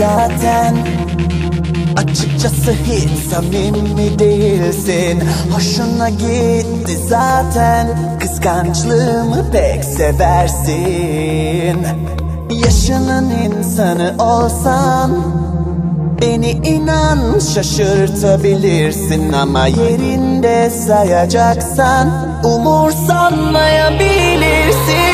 zaten. Açıkçası hiç samimi değilsin. Hoşuna gitti zaten. Kıskançlığımı pek seversin. Yaşının insanı olsan Beni inan şaşırtabilirsin. Ama yerinde sayacaksan Umursanmayabilirsin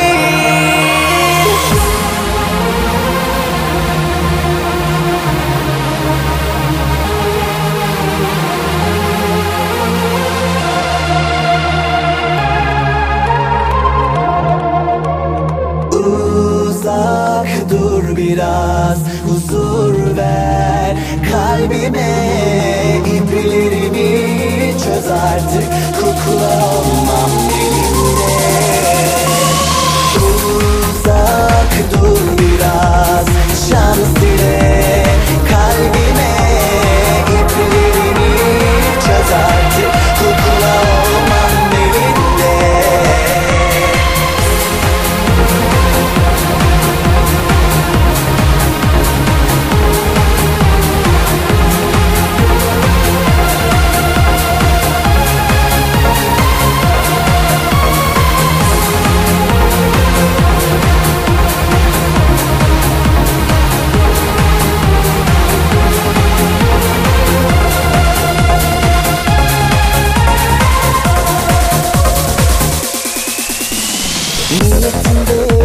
kalbime iplerimi çöz artık kukla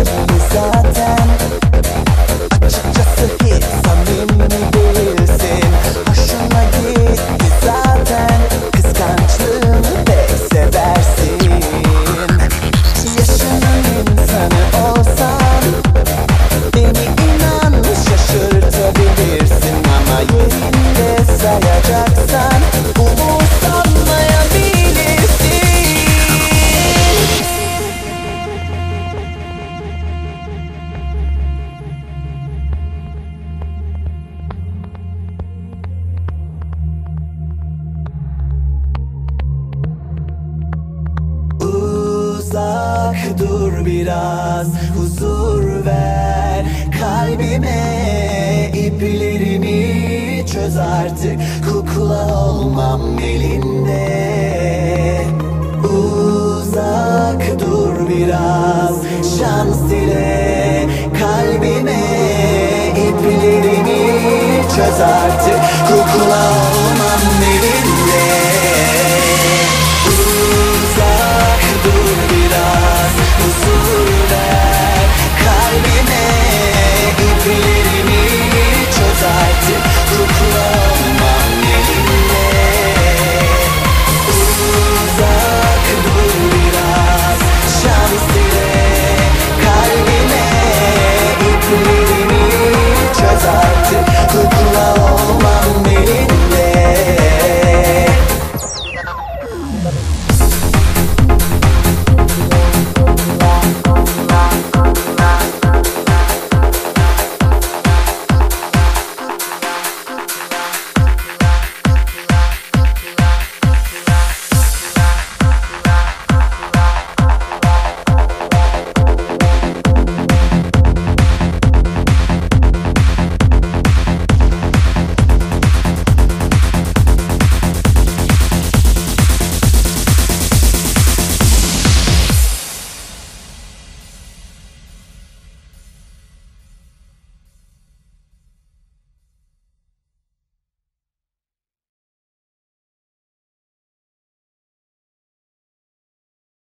Thank you. Dur biraz huzur ver. Kalbime iplerimi çöz artık. Kukla olmam elinde. Uzak dur biraz. Şans dile kalbime iplerimi çöz artık. Kukla olmam